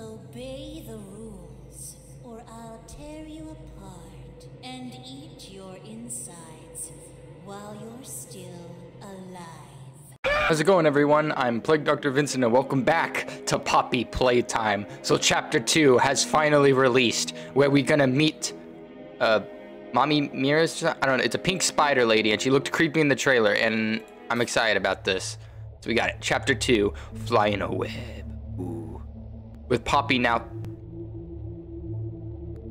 Obey the rules, or I'll tear you apart and eat your insides while you're still alive. How's it going everyone? I'm Plague Dr. Vincent and welcome back to Poppy Playtime. So chapter 2 has finally released where we're gonna meet uh Mommy Miras? I don't know, it's a pink spider lady and she looked creepy in the trailer and I'm excited about this. So we got it. Chapter 2, Fly in a Web. With Poppy now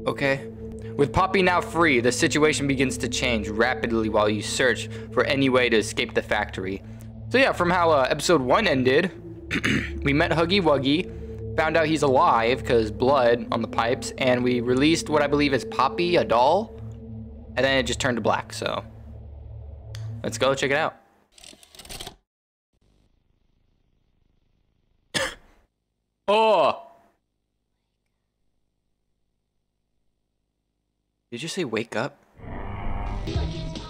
Okay. With Poppy now free, the situation begins to change rapidly while you search for any way to escape the factory. So yeah, from how uh, episode 1 ended, we met Huggy Wuggy, found out he's alive because blood on the pipes, and we released what I believe is Poppy, a doll, and then it just turned to black, so let's go check it out. oh! Did you say wake up?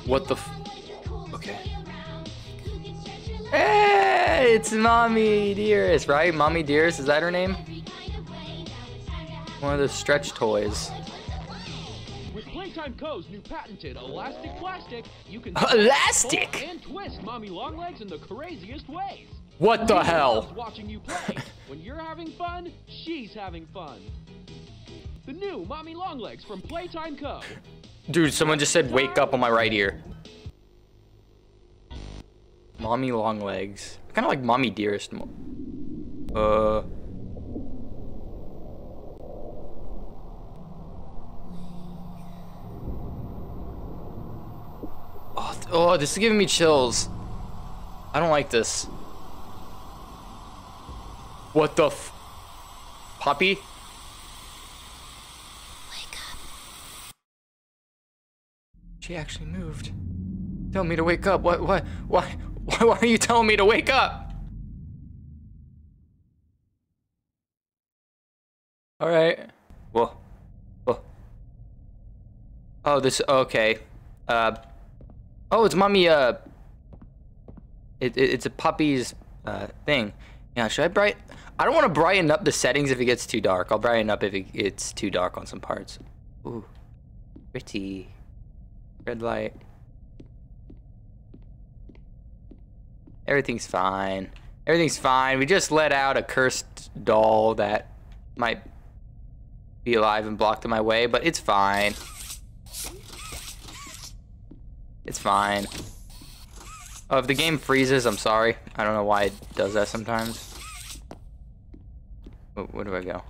What the f- Okay. Hey, it's Mommy Dearest, right? Mommy Dearest, is that her name? One of the stretch toys. With Playtime Co.'s new patented elastic plastic, you can Elastic? and twist Mommy Longlegs in the craziest ways. What the hell? Watching you play. when you're having fun, she's having fun. The new Mommy Longlegs from Playtime Co. Dude, someone just said wake up on my right ear. Mommy Longlegs. Kind of like mommy dearest. Uh. Oh, oh, this is giving me chills. I don't like this. What the f- Poppy? Wake up. She actually moved. Tell me to wake up. What? What? Why? Why? Why are you telling me to wake up? All right. Whoa. Whoa. Oh, this. Okay. Uh. Oh, it's mommy. Uh. It, it it's a Poppy's uh thing. Yeah. Should I bright? I don't want to brighten up the settings if it gets too dark. I'll brighten up if it, it's too dark on some parts. Ooh. Pretty. Red light. Everything's fine. Everything's fine. We just let out a cursed doll that might be alive and blocked in my way, but it's fine. It's fine. Oh, if the game freezes, I'm sorry. I don't know why it does that sometimes. Where, do I go?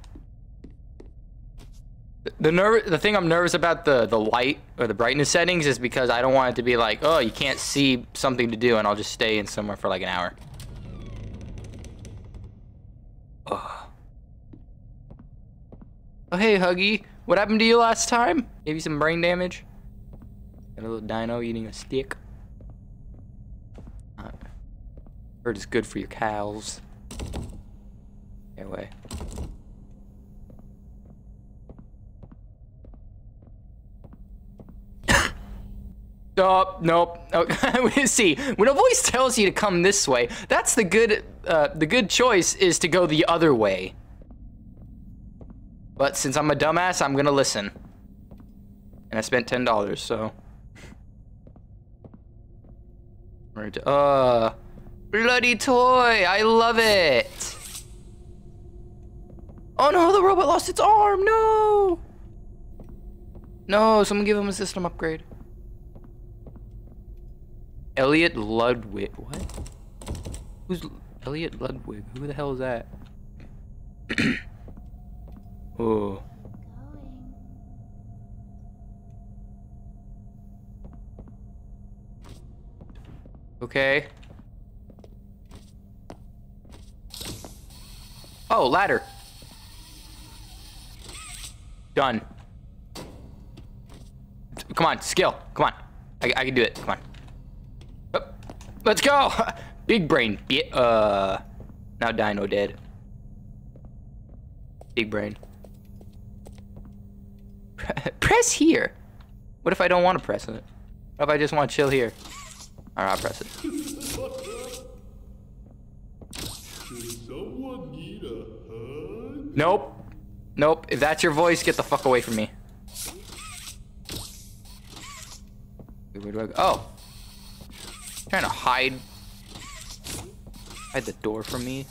The- The the thing I'm nervous about the the light or the brightness settings is because I don't want it to be like, oh, you can't see something to do, and I'll just stay in somewhere for like an hour. Ugh. Oh hey Huggy, what happened to you last time? Gave you some brain damage? Got a little dino eating a stick. Uh, heard it's good for your cows. Anyway. Oh, nope. Okay. See, when a voice tells you to come this way, that's the good, uh, the good choice is to go the other way. But since I'm a dumbass, I'm gonna listen. And I spent ten dollars, so. Right, Uh, bloody toy! I love it. Oh no, the robot lost its arm. No. No, someone give him a system upgrade. Elliot Ludwig. What? Who's Elliot Ludwig? Who the hell is that? oh. Okay. Oh, ladder. Done. Come on, skill. Come on. I, I can do it. Come on. Let's go! Big brain. Uh, now Dino dead. Big brain. press here. What if I don't want to press it? What if I just want to chill here? Alright, I'll press it. Nope. Nope. If that's your voice, get the fuck away from me. Where do I go? Oh. Trying to hide. Hide the door from me.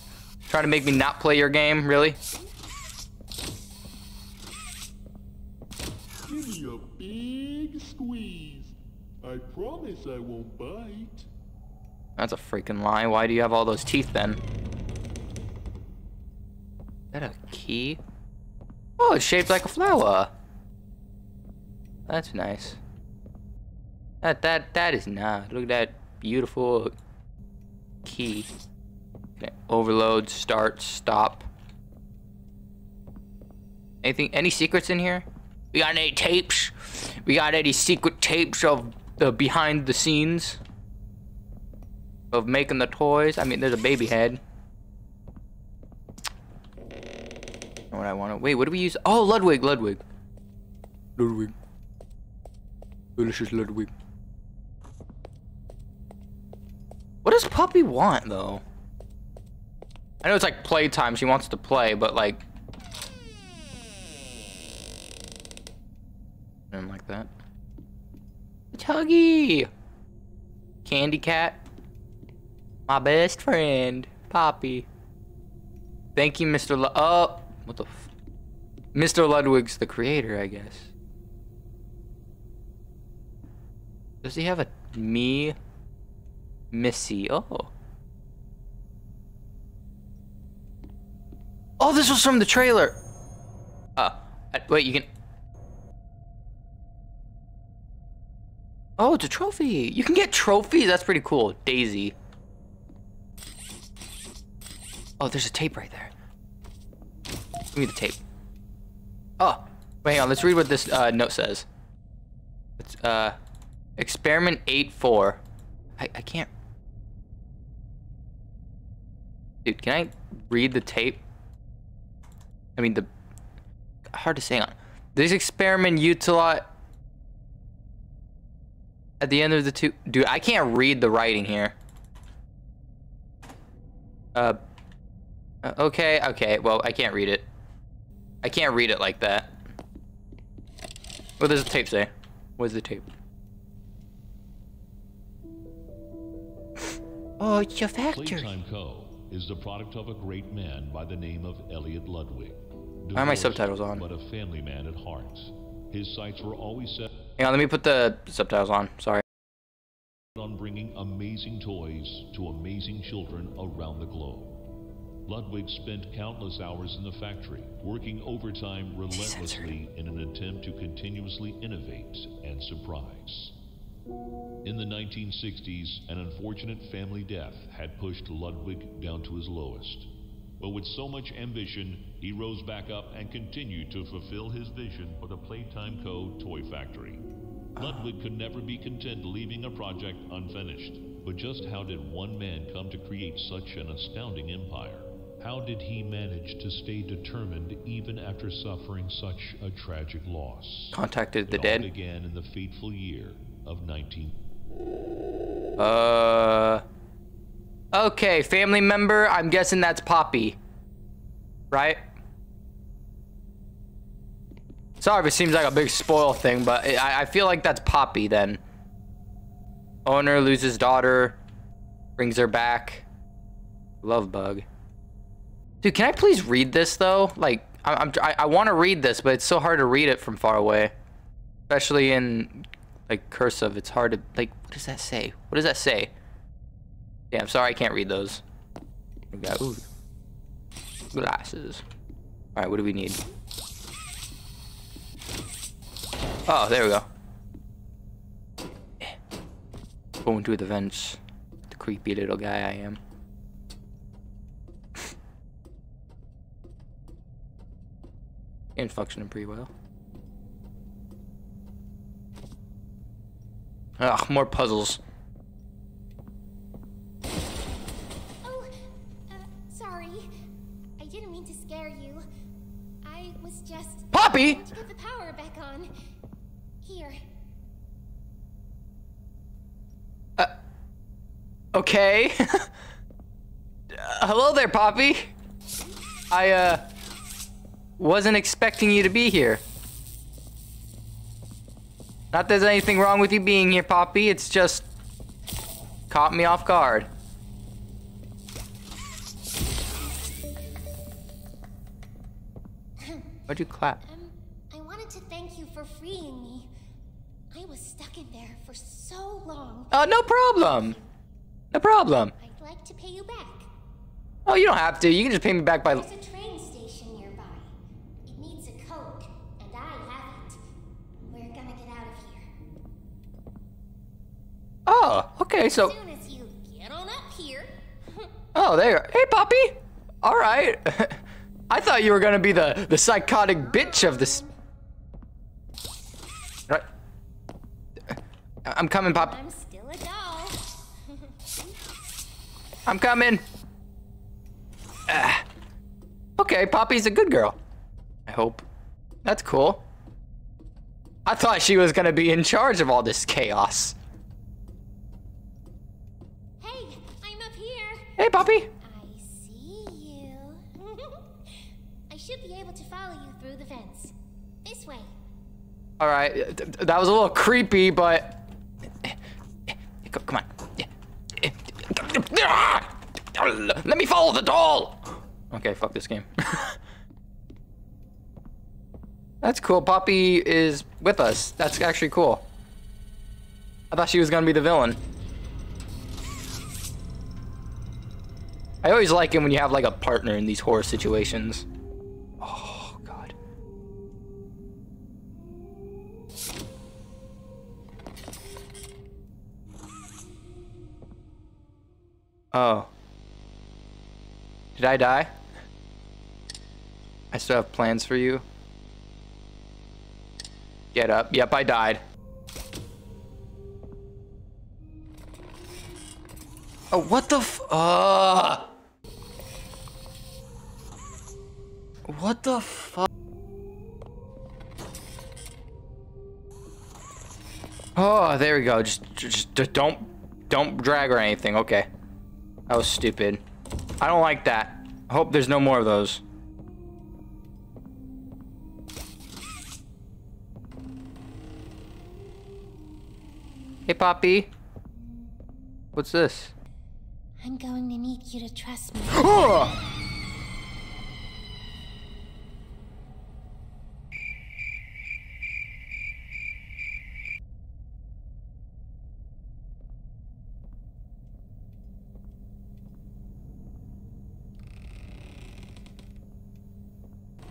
Trying to make me not play your game, really? Give me a big squeeze. I promise I won't bite. That's a freaking lie. Why do you have all those teeth then? Is that a key? Oh, it's shaped like a flower. That's nice. That that that is nice. Look at that beautiful key. Okay, overload, start, stop. Anything any secrets in here? We got any tapes? We got any secret tapes of the behind the scenes? of making the toys. I mean, there's a baby head. What I want to wait. What do we use? Oh, Ludwig, Ludwig, Ludwig. Delicious Ludwig. What does Poppy want though? I know it's like playtime. She wants to play, but like. I don't like that. It's Huggy. Candy cat. My best friend, Poppy. Thank you, Mr. Lu- oh, what the f- Mr. Ludwig's the creator, I guess. Does he have a me? Missy, oh. Oh, this was from the trailer. Uh, wait, you can... Oh, it's a trophy. You can get trophies. That's pretty cool. Daisy. Oh, there's a tape right there. Give me the tape. Oh, wait, hang on. Let's read what this uh, note says. It's uh, experiment 8-4. I, I can't. Dude, can I read the tape? I mean, the. Hard to say on. This experiment utilize. At the end of the two. Dude, I can't read the writing here. Uh. Uh, Okay, okay, well, I can't read it. I can't read it like that. What does the tape say? What does the tape? Oh, it's your factory. Playtime Co. is the product of a great man by the name of Elliot Ludwig. Why are my Divorced, subtitles on? But a family man at heart. His sights were always set Hang on, let me put the subtitles on. Sorry. on bringing amazing toys to amazing children around the globe. Ludwig spent countless hours in the factory, working overtime relentlessly in an attempt to continuously innovate and surprise. In the 1960s, an unfortunate family death had pushed Ludwig down to his lowest. But with so much ambition, he rose back up and continued to fulfill his vision for the Playtime Co. toy factory. Ludwig could never be content leaving a project unfinished. But just how did one man come to create such an astounding empire? How did he manage to stay determined even after suffering such a tragic loss? Contacted the It all dead. began in the fateful year of 19. Uh. Okay, family member. I'm guessing that's Poppy. Right? Sorry if it seems like a big spoil thing, but I, I feel like that's Poppy then. Owner loses daughter, brings her back. Love bug. Dude, can I please read this though? Like, I, I'm I, I want to read this, but it's so hard to read it from far away, especially in like cursive. It's hard to like. What does that say? What does that say? Yeah, I'm sorry I can't read those. We got ooh, glasses. All right, what do we need? Oh, there we go. Going through the vents. The creepy little guy I am. and functioning pretty well. Ugh, more puzzles. Oh, uh, sorry. I didn't mean to scare you. I was just. Poppy! To get the power back on. Here. Okay. Uh, hello there, Poppy. I, uh... wasn't expecting you to be here. Not that there's anything wrong with you being here, Poppy. It's just caught me off guard. Why'd you clap? Um, I wanted to thank you for freeing me. I was stuck in there for so long. Oh, no problem. No problem. I'd like to pay you back. Oh, you don't have to. You can just pay me back by. Oh, okay. So, As as you get on up here. oh, there. Hey, Poppy. All right. I thought you were gonna be the the psychotic bitch of this. Right. I'm coming, Pop. I'm still a doll. I'm coming. Ah. Okay, Poppy's a good girl. I hope. That's cool. I thought she was gonna be in charge of all this chaos. hey, I'm up here. Hey, Poppy. I see you. I should be able to follow you through the fence. This way. All right, th- th- that was a little creepy, but come, come on. Let me follow the doll. Okay, fuck this game. That's cool. Poppy is with us. That's actually cool. I thought she was gonna be the villain. I always like it when you have like a partner in these horror situations. Oh god. Oh. Did I die? I still have plans for you. Get up. Yep, I died. Oh, what the f- uh. What the fuck? Oh, there we go. Just, just, just don't, don't drag or anything. Okay. That was stupid. I don't like that. I hope there's no more of those. Hey, Poppy. What's this? I'm going to need you to trust me.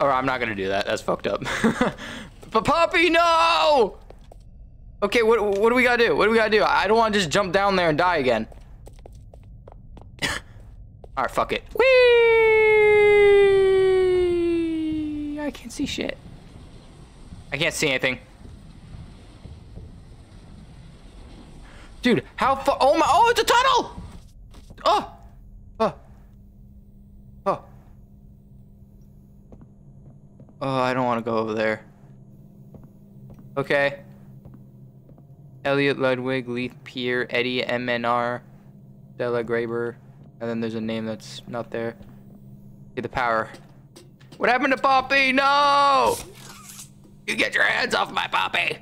Or I'm not gonna do that. That's fucked up. but Poppy, no! Okay, what what do we gotta do? What do we gotta do? I don't want to just jump down there and die again. All right, fuck it. Whee! I can't see shit. I can't see anything. Dude, how far? Oh my! Oh, it's a tunnel! Oh, oh, oh. Oh, I don't want to go over there. Okay. Elliot Ludwig, Leith Pierre, Eddie MNR, Della Graber, and then there's a name that's not there. Get the power. What happened to Poppy? No! You get your hands off my Poppy!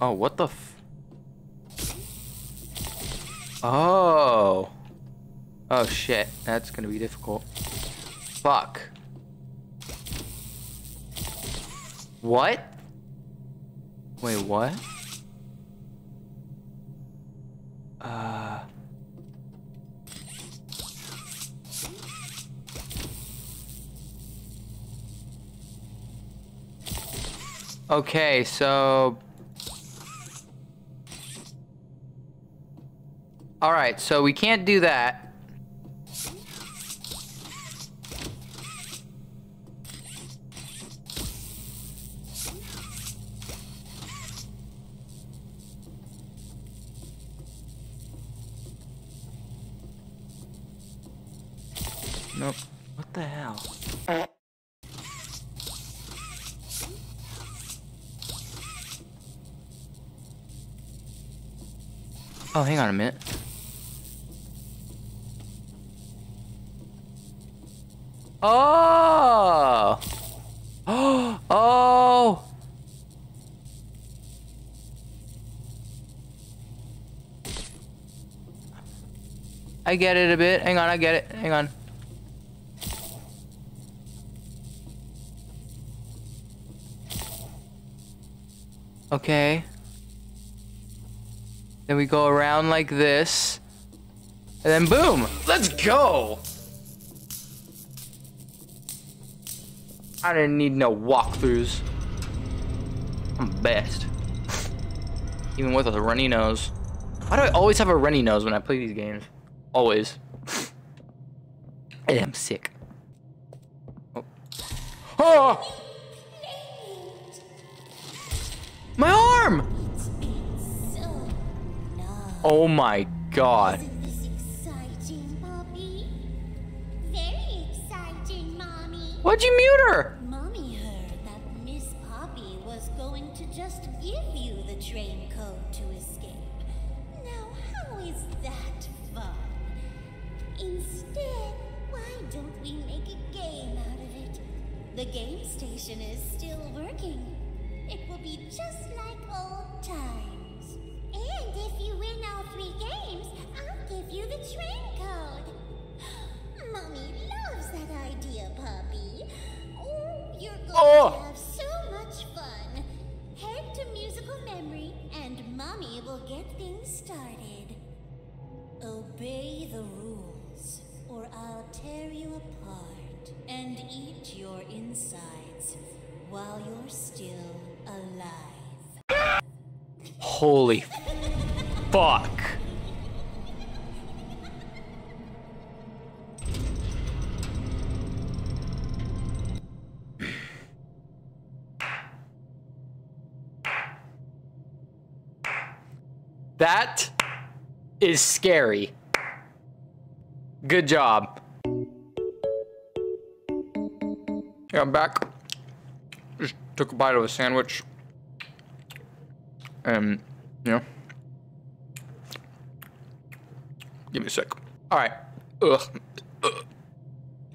Oh, what the Oh. Oh shit, that's gonna be difficult. Fuck. What? Wait, what? Uh. Okay, so. Alright, so we can't do that. Nope. What the hell? Oh, hang on a minute. Oh! Oh! Oh! I get it a bit. Hang on, I get it. Hang on. Okay. Then we go around like this. And then boom! Let's go! I didn't need no walkthroughs. I'm best. Even with a runny nose. Why do I always have a runny nose when I play these games? Always. I am sick. Oh. oh! Oh my god. Isn't this exciting, Poppy? Very exciting, Mommy. Why'd you mute her? Mommy heard that Miss Poppy was going to just give you the train code to escape. Now, how is that fun? Instead, why don't we make a game out of it? The game station is still working. It will be just like old times. And if you win all three games, I'll give you the train code. Mommy loves that idea, puppy. Oh, you're going Oh. to have so much fun. Head to musical memory, and Mommy will get things started. Obey the rules, or I'll tear you apart and eat your insides while you're still alive. Holy fuck. That is scary. Good job. Yeah, I'm back. Just took a bite of a sandwich. And, you know. Give me a sec. Alright. Ugh. Ugh.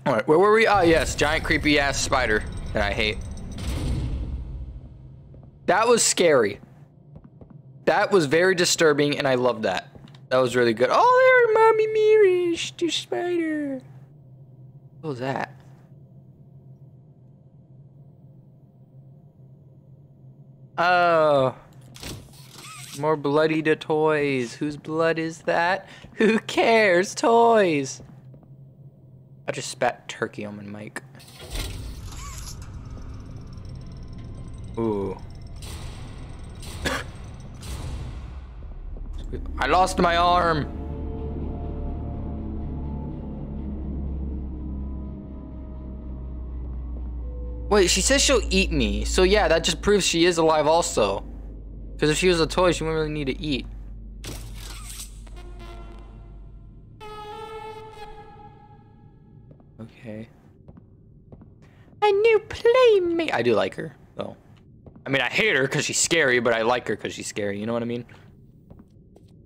Alright, where were we? Ah, yes. Giant creepy ass spider that I hate. That was scary. That was very disturbing, and I love that. That was really good. Oh, there, Mommy Mirish, the spider. What was that? Oh. More bloody to toys. Whose blood is that? Who cares? Toys. I just spat turkey on my mic. Ooh. I lost my arm. Wait, she says she'll eat me. So yeah, that just proves she is alive also. Because if she was a toy, she wouldn't really need to eat. Okay. A new playmate. I do like her, though. I mean, I hate her because she's scary, but I like her because she's scary. You know what I mean?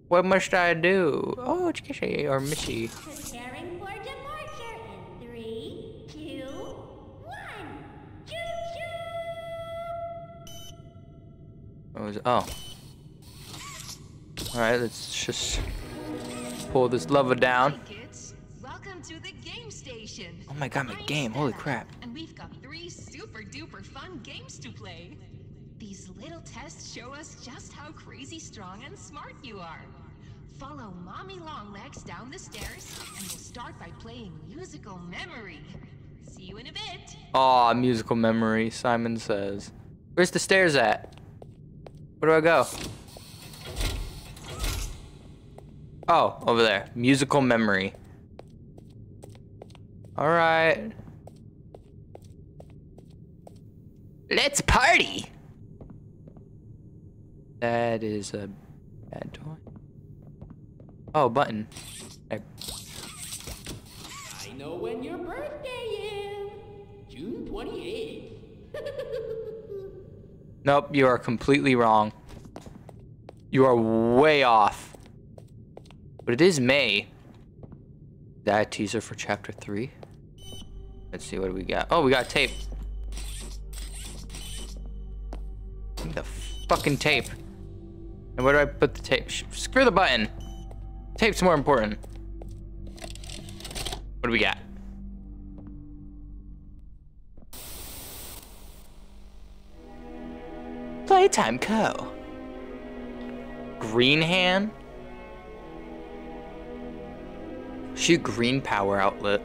What must I do? Oh, it's Kishy or Missy. What was Oh. Alright, let's just pull this lever down. Welcome to the game station. Oh my god, my game. Holy crap. And we've got three super duper fun games to play. These little tests show us just how crazy strong and smart you are. Follow Mommy Longlegs down the stairs, and we'll start by playing musical memory. See you in a bit. Aw, musical memory, Simon says. Where's the stairs at? Where do I go? Oh, over there. Musical memory. Alright. Let's party! That is a bad toy. Oh, button. I- I know when your birthday is. June 28th. Nope, you are completely wrong. You are way off. But it is May. That teaser for chapter 3? Let's see what we got. Oh, we got tape. The fucking tape. And where do I put the tape? Screw the button. Tape's more important. What do we got? Playtime Co. Green hand? Shoot green power outlet.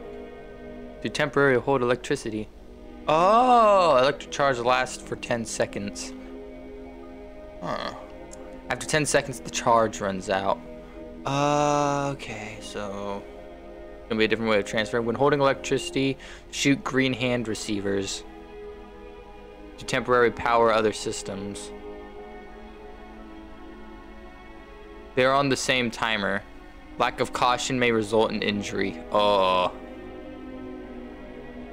To temporarily hold electricity. Oh, electric charge lasts for 10 seconds. Huh. After 10 seconds, the charge runs out. Okay, so... Gonna be a different way of transferring. When holding electricity, shoot green hand receivers. To temporarily power other systems. They are on the same timer. Lack of caution may result in injury. Oh.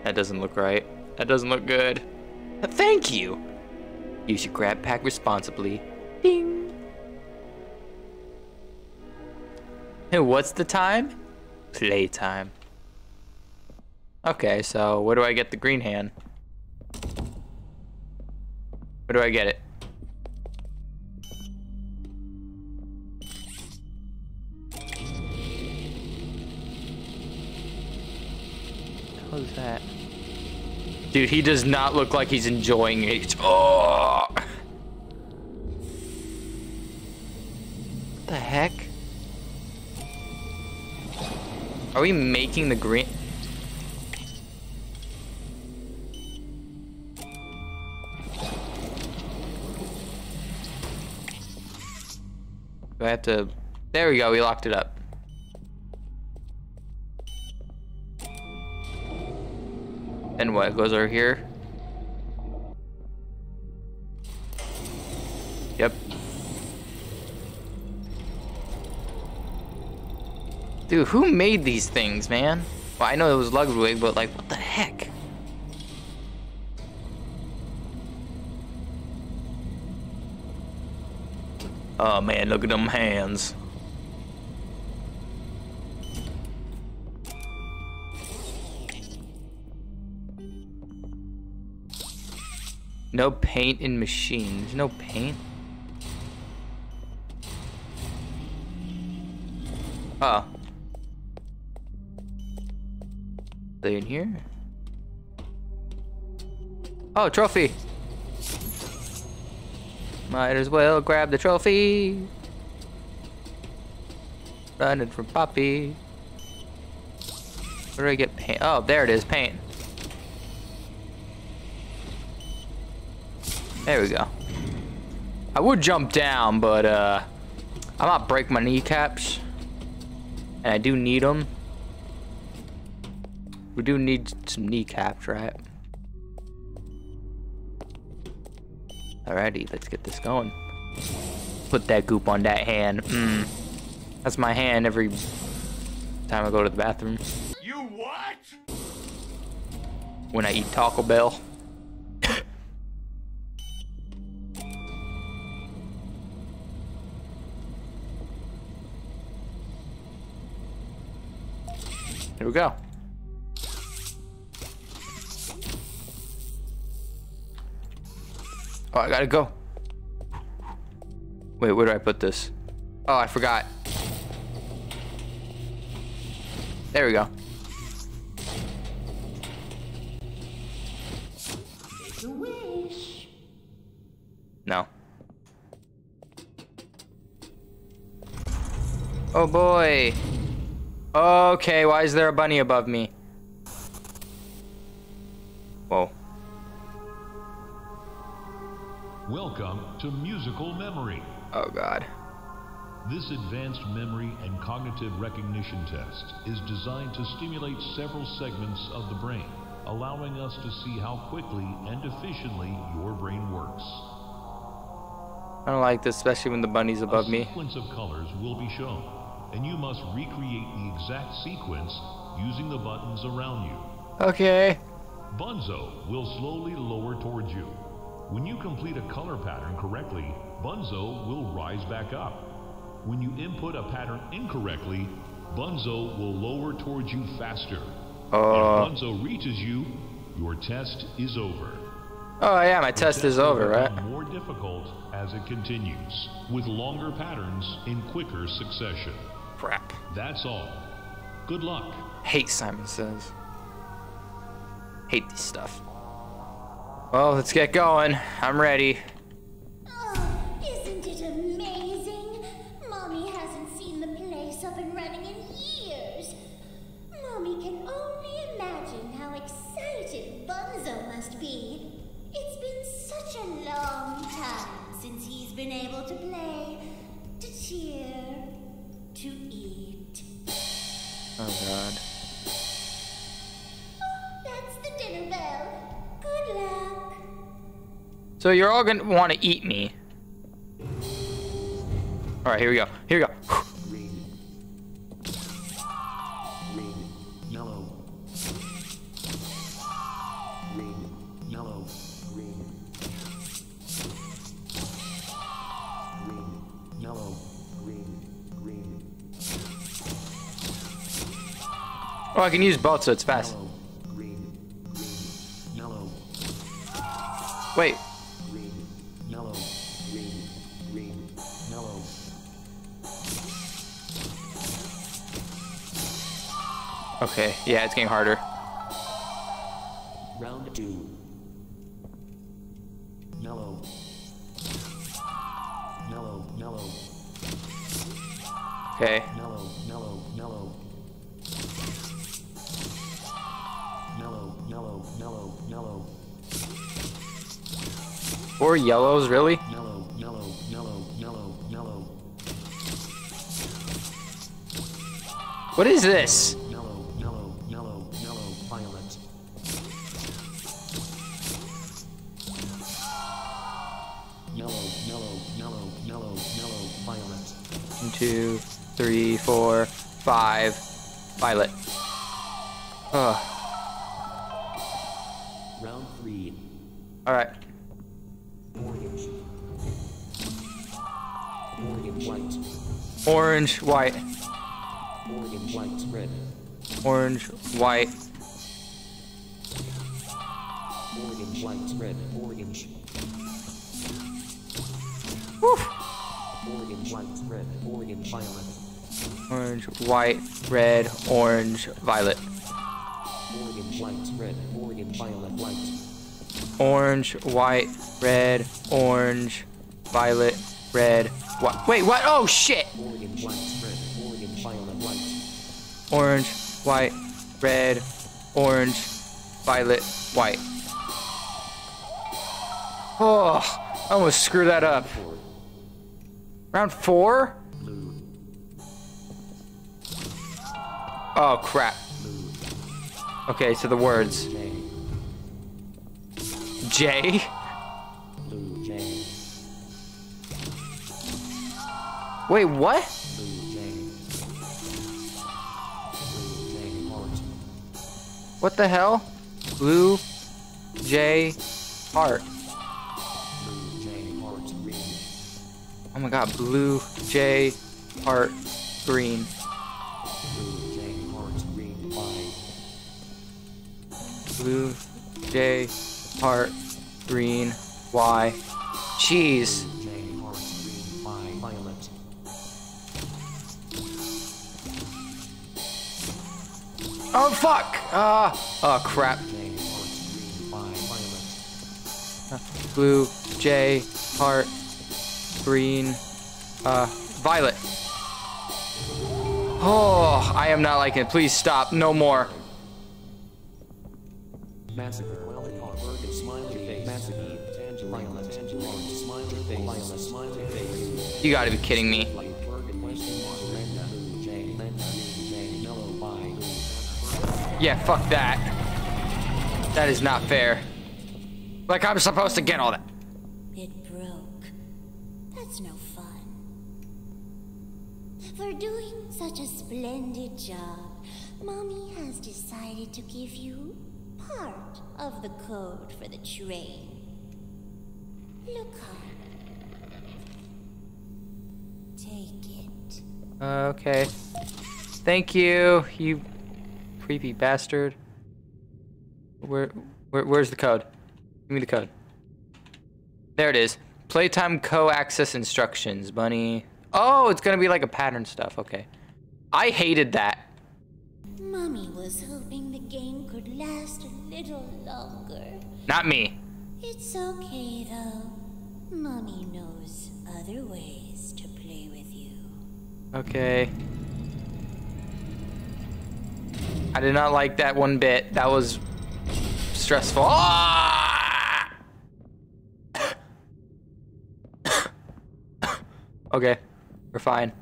That doesn't look right. That doesn't look good. Thank you. Use your grab pack responsibly. Ding. Hey, what's the time? Playtime. Okay, so where do I get the green hand? Where do I get it? What was that? Dude, he does not look like he's enjoying it. Oh! What the heck? Are we making the green? Have to... There we go, we locked it up. And what, goes over here? Yep. Dude, who made these things, man? Well, I know it was Ludwig, but like, what the heck? Oh man, look at them hands. No paint in machines. No paint? Oh. They in here? Oh, trophy! Might as well grab the trophy. Running from Poppy. Where do I get paint? Oh, there it is, paint. There we go. I would jump down, but uh, I might break my kneecaps. And I do need them. We do need some kneecaps, right? Alrighty, let's get this going. Put that goop on that hand. Mm. That's my hand every time I go to the bathroom. You what? When I eat Taco Bell. Here we go. Oh, I gotta go. Wait, where do I put this? Oh, I forgot. There we go. Make a wish. No. Oh boy. Okay, why is there a bunny above me? Welcome to Musical Memory. Oh god. This advanced memory and cognitive recognition test is designed to stimulate several segments of the brain, allowing us to see how quickly and efficiently your brain works. I don't like this, especially when the bunny's above a me. sequence of colors will be shown, and you must recreate the exact sequence using the buttons around you. Okay. Bunzo will slowly lower towards you. When you complete a color pattern correctly, Bunzo will rise back up. When you input a pattern incorrectly, Bunzo will lower towards you faster. Oh. If uh. Bunzo reaches you, your test is over. Oh yeah, my test is over, right? More difficult as it continues, with longer patterns in quicker succession. Crap. That's all. Good luck. Hate Simon Says. Hate this stuff. Well, let's get going. I'm ready. So you're all gonna want to eat me. All right, here we go. Here we go. Oh, I can use both, so it's fast. Yellow. Green. Green. Yellow. Wait. Okay. Yeah, it's getting harder. Round two. Yellow. Yellow, yellow, Okay. yellow, yellow, yellow. Yellow, yellow, yellow, yellow, Four yellows, really? yellow, yellow, yellow, yellow, yellow, What is this? Round three. All right. Orange. Orange, white. Orange, white. Orange, white, red. Orange, white. Orange, white, red. Orange. Whew. Orange, white, red. Orange, violet. Orange, white, red, orange, violet. Orange, white, red. Orange, violet, white. Orange, white, red, orange, violet, red, white. Wait, what? Oh shit! Orange, white, red. Orange, violet, white. Orange, white, red, orange, violet, white. Oh, I almost screwed that up. Round four? Oh crap. Okay, so the words. J. J? Blue, J. Wait, what? Blue, J. Blue, J, heart. What the hell? Blue, J, heart. Blue, J, heart, green. Oh my god, blue, J, heart, green. Blue, J, heart, green, Y. Blue, J, heart, green, Y. Jeez. Oh fuck! Ah, oh crap. Blue, J, heart, green, uh, violet. Oh, I am not liking it. Please stop. No more. Massacre, You gotta be kidding me. Yeah, fuck that. That is not fair. Like I'm supposed to get all that. It broke. That's no fun. For doing such a splendid job, Mommy has decided to give you part of the code for the train. Look up. Take it. Okay. Thank you. You creepy bastard. Where, where, where's the code? Give me the code. There it is. Playtime co-access instructions, bunny. Oh, it's gonna be like a pattern stuff. Okay. I hated that. Mommy was hoping the game could last a little longer. Not me. It's okay though. Mommy knows other ways Okay. I did not like that one bit. That was stressful. Ah! okay, we're fine.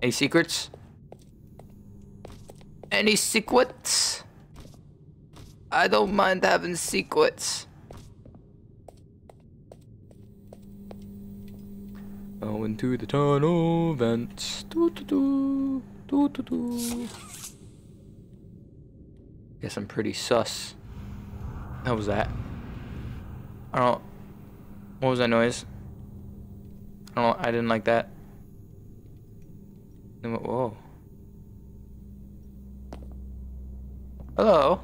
Any secrets? Any secrets? I don't mind having secrets. Go into the tunnel vents. Doo -doo -doo. Doo -doo -doo. Guess I'm pretty sus. How was that? I don't. What was that noise? I don't. I didn't like that. Then what- Whoa. Hello.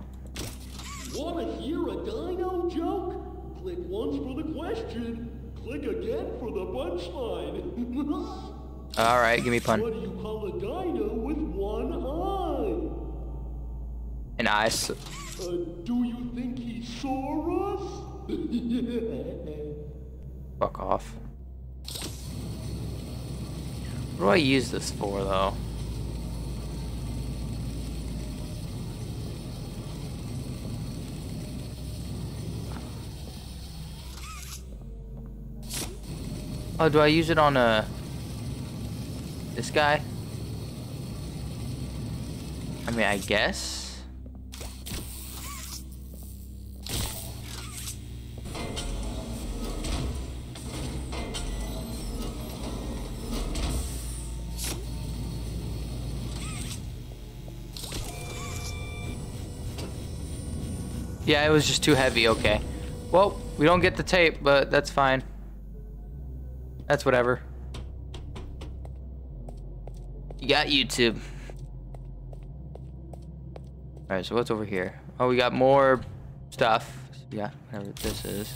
Wanna hear a dino joke? Click once for the question. Click again for the punchline. All right, give me a pun. what do you call a dino with one eye? An ice. Uh, do you think he saw us? Fuck off. What do I use this for, though? Oh, do I use it on a... This guy? I mean, I guess? Yeah, it was just too heavy, okay. Well, we don't get the tape, but that's fine. That's whatever. You got YouTube. Alright, so what's over here? Oh, we got more stuff. Yeah, whatever this is.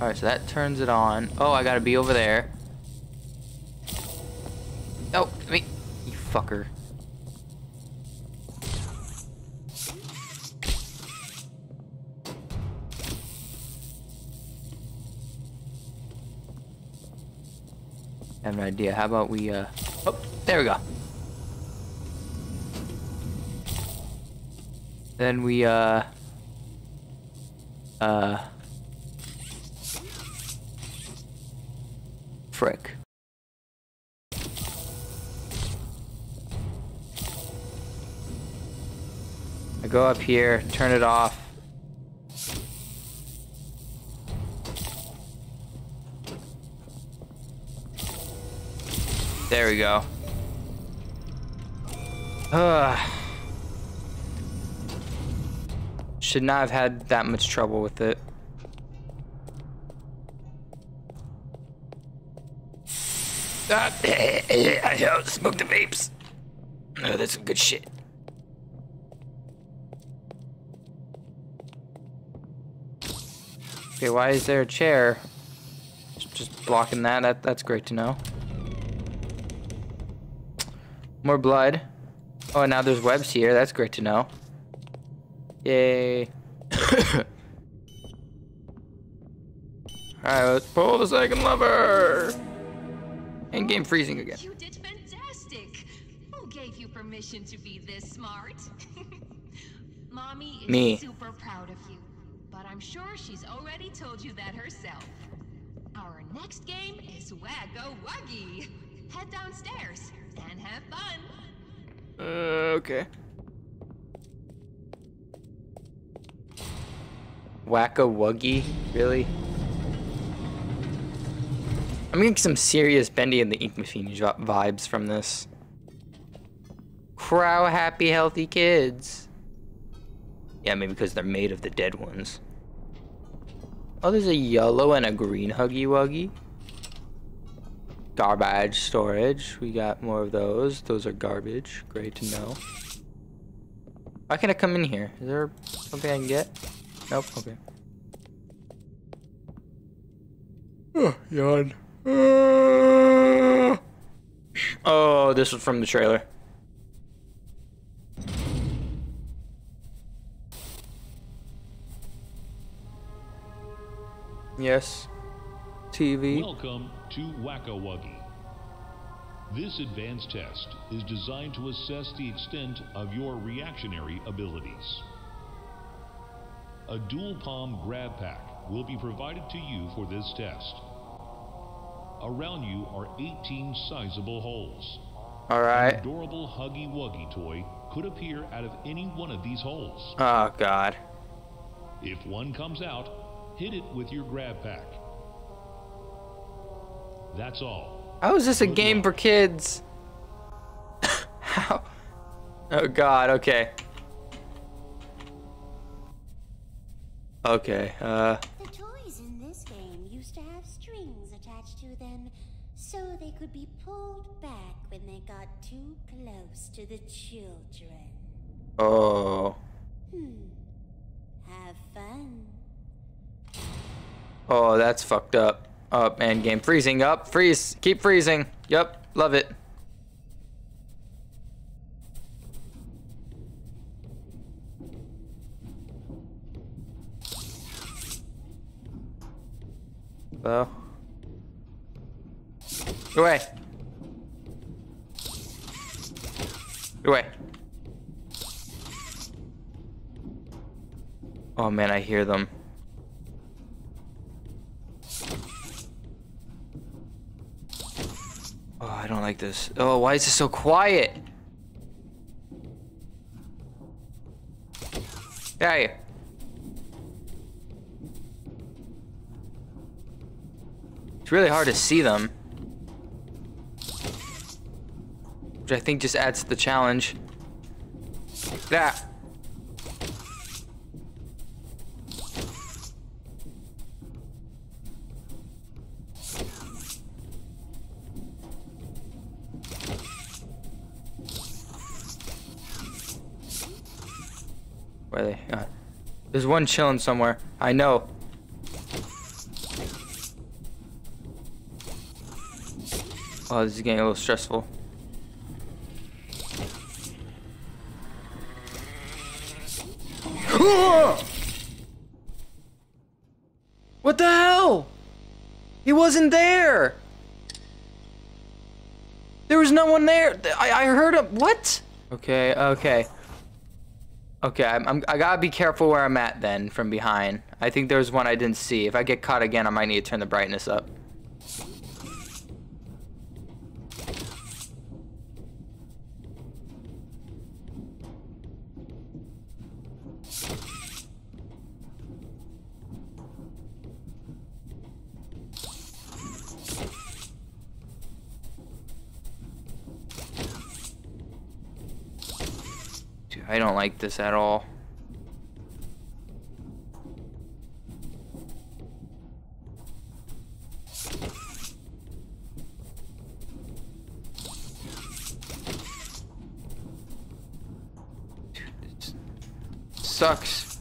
Alright, so that turns it on. Oh, I gotta be over there. Oh, me. You fucker. I have an idea. How about we, uh... Oh, there we go. Then we, uh... Uh... Frick. I go up here, turn it off. There we go. Ugh. Should not have had that much trouble with it. Ah, I smoke the vapes. Oh, that's some good shit. Okay, why is there a chair? Just blocking that. That that's great to know. More blood. Oh, and now there's webs here. That's great to know. Yay. Alright, let's pull the second lever. And game freezing again. You did fantastic. Who gave you permission to be this smart? Mommy is Me. super proud of you, but I'm sure she's already told you that herself. Our next game is Whack-a-Wuggy. Head downstairs and have fun. Uh, okay. Whack-a-Wuggy? Really? I'm getting some serious Bendy and the Ink Machine vi- vibes from this. Crow happy, healthy kids. Yeah, maybe because they're made of the dead ones. Oh, there's a yellow and a green Huggy Wuggy. Garbage storage. We got more of those. Those are garbage. Great to know. Why can't I come in here? Is there something I can get? Nope. Okay. Oh, yawn. Ah. Oh, this was from the trailer. Yes. TV. Welcome to Whack-a-Wuggy. This advanced test is designed to assess the extent of your reactionary abilities. A dual palm grab pack will be provided to you for this test. Around you are 18 sizable holes. All right. An adorable Huggy Wuggy toy could appear out of any one of these holes. Oh God. If one comes out, hit it with your grab pack. That's all. How is this a game for kids? How? Oh God. Okay. Okay. Uh. The toys in this game used to have strings attached to them so they could be pulled back when they got too close to the children. Oh. Hmm. Have fun. Oh, that's fucked up. Up and game freezing. Up. Freeze. Keep freezing. Yep. Love it. Hello. Away. Away. Oh man, I hear them. Oh, I don't like this. Oh, why is this so quiet? Here. It's really hard to see them. Which I think just adds to the challenge. Yeah. There's one chilling somewhere. I know. Oh, this is getting a little stressful. what the hell? He wasn't there. There was no one there. I, I heard him. What? Okay, okay. Okay, I'm, I'm, I gotta be careful where I'm at then from behind. I think there's one I didn't see. If I get caught again, I might need to turn the brightness up. I don't like this at all. Sucks.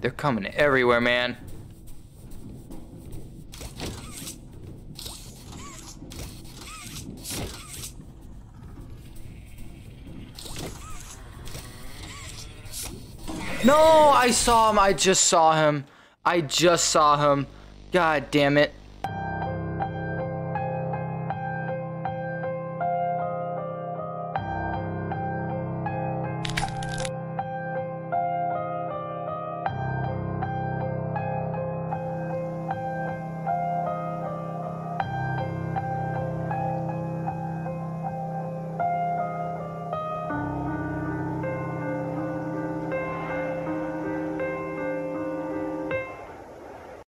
They're coming everywhere, man. No, I saw him. I just saw him. I just saw him. God damn it.